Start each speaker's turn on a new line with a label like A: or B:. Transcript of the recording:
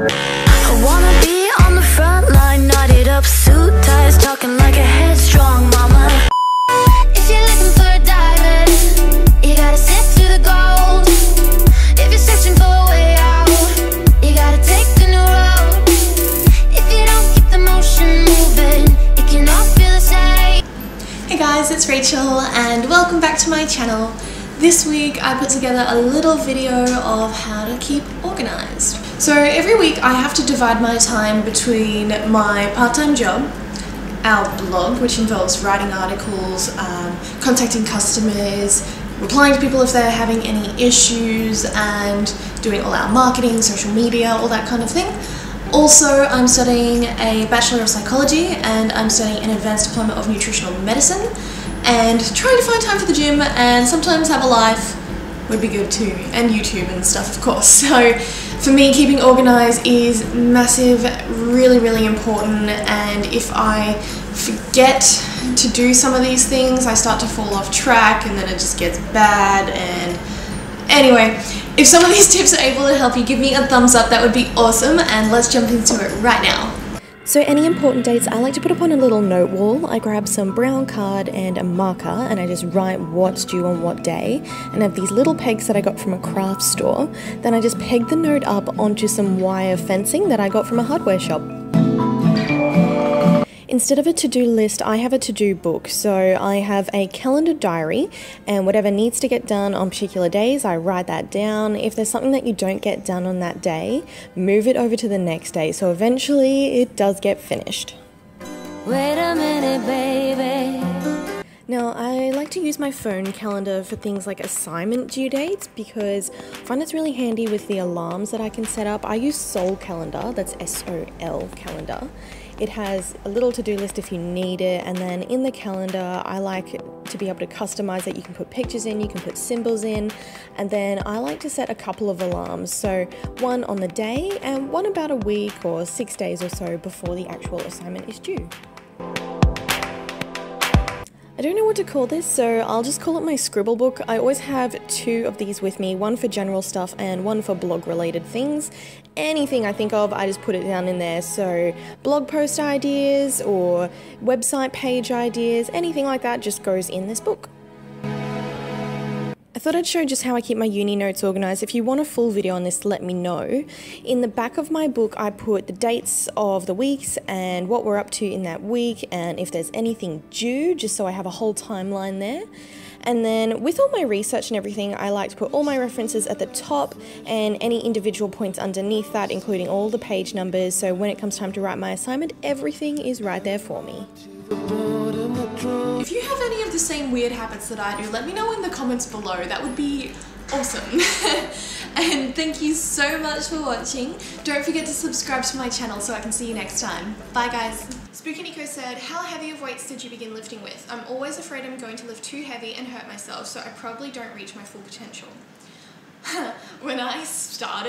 A: I wanna be on the front line, knotted up, suit ties, talking like a headstrong mama. If you're looking for a you gotta through the. If you're searching for a way out, you gotta take the new road. If you don't keep the motion moving, can feel the same.
B: Hey guys, it's Rachel and welcome back to my channel. This week I put together a little video of how to keep organized. So every week I have to divide my time between my part-time job, our blog, which involves writing articles, um, contacting customers, replying to people if they're having any issues, and doing all our marketing, social media, all that kind of thing. Also, I'm studying a Bachelor of Psychology and I'm studying an Advanced Diploma of Nutritional Medicine and trying to find time for the gym and sometimes have a life would be good too, and YouTube and stuff, of course. So, for me, keeping organized is massive, really, really important. And if I forget to do some of these things, I start to fall off track and then it just gets bad. And anyway, if some of these tips are able to help you, give me a thumbs up, that would be awesome. And let's jump into it right now.
C: So any important dates I like to put up on a little note wall. I grab some brown card and a marker and I just write what's due on what day and I have these little pegs that I got from a craft store. Then I just peg the note up onto some wire fencing that I got from a hardware shop. Instead of a to do list, I have a to do book. So I have a calendar diary, and whatever needs to get done on particular days, I write that down. If there's something that you don't get done on that day, move it over to the next day. So eventually it does get finished.
A: Wait a minute, baby.
C: Now, I like to use my phone calendar for things like assignment due dates because I find it's really handy with the alarms that I can set up. I use Sol Calendar, that's S O L calendar. It has a little to do list if you need it, and then in the calendar, I like to be able to customize it. You can put pictures in, you can put symbols in, and then I like to set a couple of alarms. So, one on the day, and one about a week or six days or so before the actual assignment is due. I don't know what to call this, so I'll just call it my scribble book. I always have two of these with me, one for general stuff and one for blog related things. Anything I think of, I just put it down in there. So, blog post ideas or website page ideas, anything like that just goes in this book. I thought I'd show just how I keep my uni notes organised. If you want a full video on this, let me know. In the back of my book, I put the dates of the weeks and what we're up to in that week, and if there's anything due, just so I have a whole timeline there. And then with all my research and everything, I like to put all my references at the top and any individual points underneath that, including all the page numbers. So when it comes time to write my assignment, everything is right there for me.
B: If you have any of the same weird habits that I do, let me know in the comments below. That would be awesome. and thank you so much for watching. Don't forget to subscribe to my channel so I can see you next time. Bye guys. Spooky Nico said, how heavy of weights did you begin lifting with? I'm always afraid I'm going to lift too heavy and hurt myself, so I probably don't reach my full potential. when I started,